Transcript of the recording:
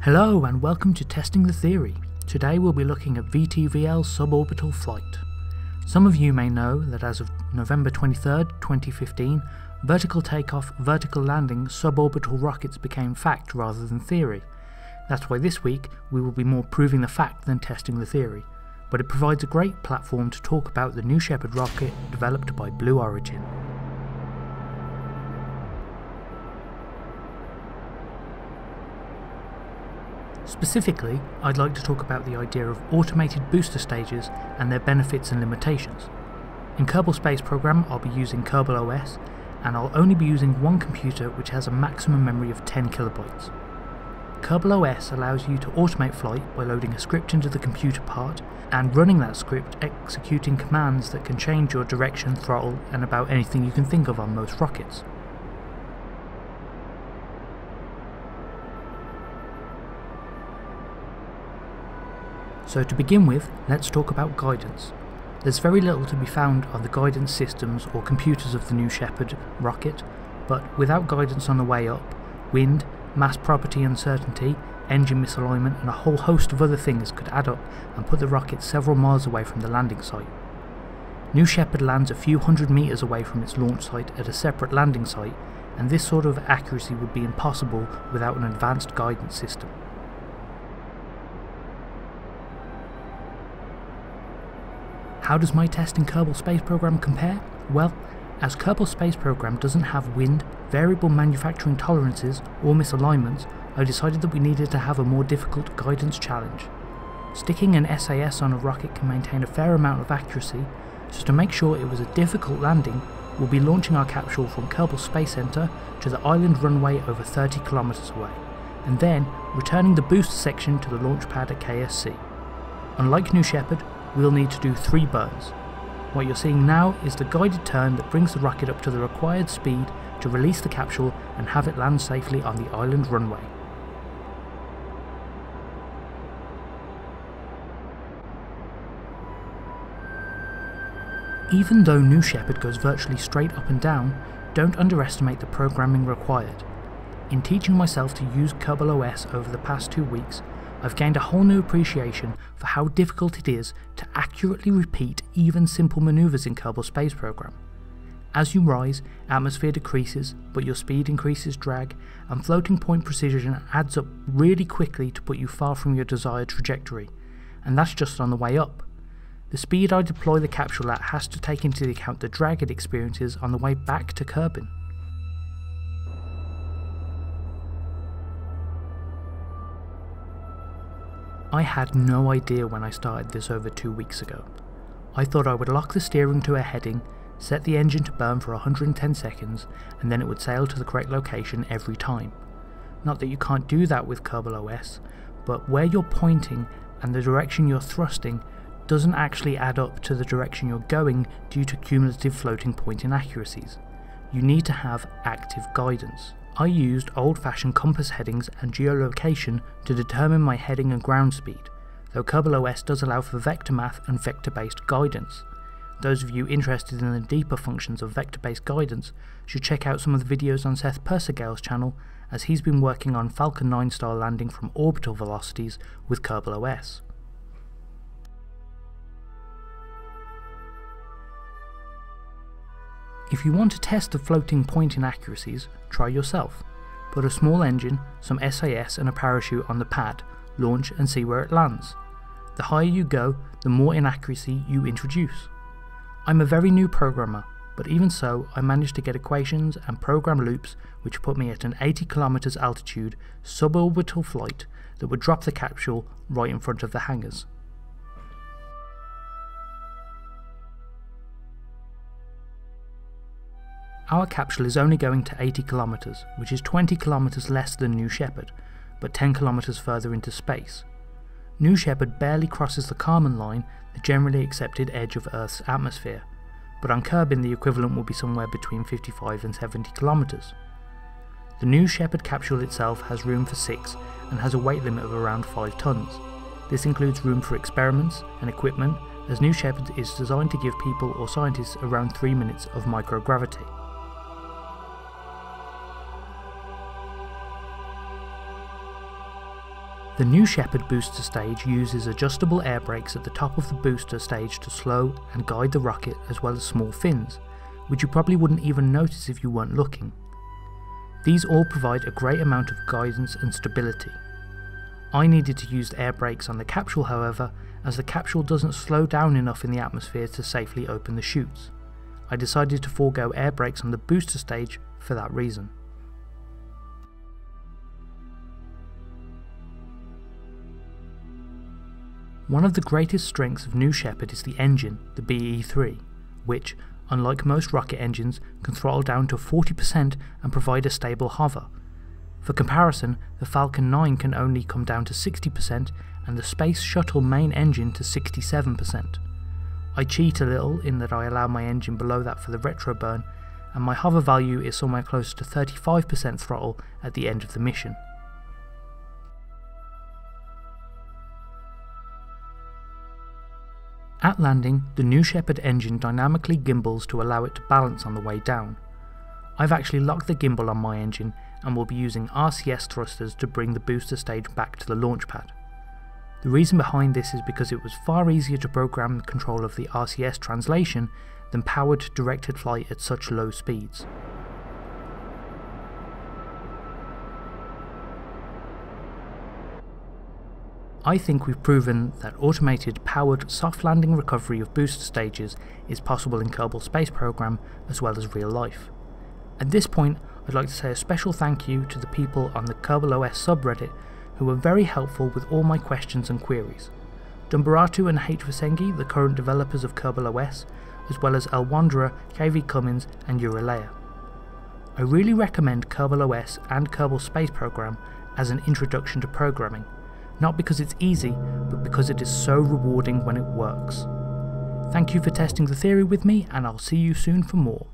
Hello and welcome to Testing the Theory. Today we'll be looking at VTVL suborbital flight. Some of you may know that as of November 23, 2015, vertical takeoff, vertical landing suborbital rockets became fact rather than theory. That's why this week we will be more proving the fact than testing the theory, but it provides a great platform to talk about the New Shepard rocket developed by Blue Origin. Specifically, I'd like to talk about the idea of automated booster stages and their benefits and limitations. In Kerbal Space Program I'll be using Kerbal OS and I'll only be using one computer which has a maximum memory of 10 kilobytes. Kerbal OS allows you to automate flight by loading a script into the computer part and running that script executing commands that can change your direction, throttle and about anything you can think of on most rockets. So to begin with, let's talk about guidance. There's very little to be found on the guidance systems or computers of the New Shepard rocket, but without guidance on the way up, wind, mass property uncertainty, engine misalignment and a whole host of other things could add up and put the rocket several miles away from the landing site. New Shepard lands a few hundred metres away from its launch site at a separate landing site, and this sort of accuracy would be impossible without an advanced guidance system. How does my test in Kerbal Space Program compare? Well, as Kerbal Space Program doesn't have wind, variable manufacturing tolerances, or misalignments, I decided that we needed to have a more difficult guidance challenge. Sticking an SAS on a rocket can maintain a fair amount of accuracy, so to make sure it was a difficult landing, we'll be launching our capsule from Kerbal Space Center to the island runway over 30 kilometers away, and then returning the booster section to the launch pad at KSC. Unlike New Shepard, we'll need to do three burns. What you're seeing now is the guided turn that brings the rocket up to the required speed to release the capsule and have it land safely on the island runway. Even though New Shepard goes virtually straight up and down, don't underestimate the programming required. In teaching myself to use Kerbal OS over the past two weeks, I've gained a whole new appreciation for how difficult it is to accurately repeat even simple maneuvers in Kerbal Space Program. As you rise, atmosphere decreases, but your speed increases drag, and floating point precision adds up really quickly to put you far from your desired trajectory, and that's just on the way up. The speed I deploy the capsule at has to take into account the drag it experiences on the way back to Kerbin. I had no idea when I started this over two weeks ago. I thought I would lock the steering to a heading, set the engine to burn for 110 seconds, and then it would sail to the correct location every time. Not that you can't do that with Kerbal OS, but where you're pointing and the direction you're thrusting doesn't actually add up to the direction you're going due to cumulative floating point inaccuracies. You need to have active guidance. I used old-fashioned compass headings and geolocation to determine my heading and ground speed, though Kerbal OS does allow for vector math and vector-based guidance. Those of you interested in the deeper functions of vector-based guidance should check out some of the videos on Seth Persigehl's channel as he's been working on Falcon 9 style landing from orbital velocities with Kerbal OS. If you want to test the floating point inaccuracies, try yourself. Put a small engine, some SAS and a parachute on the pad, launch and see where it lands. The higher you go, the more inaccuracy you introduce. I'm a very new programmer, but even so I managed to get equations and program loops which put me at an 80 km altitude suborbital flight that would drop the capsule right in front of the hangars. Our capsule is only going to 80 kilometers, which is 20 kilometers less than New Shepard, but 10 kilometers further into space. New Shepard barely crosses the Kármán line, the generally accepted edge of Earth's atmosphere, but on Kerbin the equivalent will be somewhere between 55 and 70 kilometers. The New Shepard capsule itself has room for 6 and has a weight limit of around 5 tons. This includes room for experiments and equipment, as New Shepard is designed to give people or scientists around 3 minutes of microgravity. The New Shepard booster stage uses adjustable air brakes at the top of the booster stage to slow and guide the rocket as well as small fins, which you probably wouldn't even notice if you weren't looking. These all provide a great amount of guidance and stability. I needed to use air brakes on the capsule however, as the capsule doesn't slow down enough in the atmosphere to safely open the chutes. I decided to forego air brakes on the booster stage for that reason. One of the greatest strengths of New Shepard is the engine, the BE-3, which, unlike most rocket engines, can throttle down to 40% and provide a stable hover. For comparison, the Falcon 9 can only come down to 60% and the Space Shuttle main engine to 67%. I cheat a little in that I allow my engine below that for the retro burn, and my hover value is somewhere close to 35% throttle at the end of the mission. At landing, the New Shepard engine dynamically gimbals to allow it to balance on the way down. I've actually locked the gimbal on my engine and will be using RCS thrusters to bring the booster stage back to the launch pad. The reason behind this is because it was far easier to program the control of the RCS translation than powered directed flight at such low speeds. I think we've proven that automated powered soft landing recovery of booster stages is possible in Kerbal Space Program as well as real life. At this point, I'd like to say a special thank you to the people on the Kerbal OS subreddit who were very helpful with all my questions and queries. Dunbaratu and hvacengi, the current developers of Kerbal OS, as well as El Wanderer, KV Cummins and Euralea. I really recommend Kerbal OS and Kerbal Space Program as an introduction to programming not because it's easy, but because it is so rewarding when it works. Thank you for testing the theory with me, and I'll see you soon for more.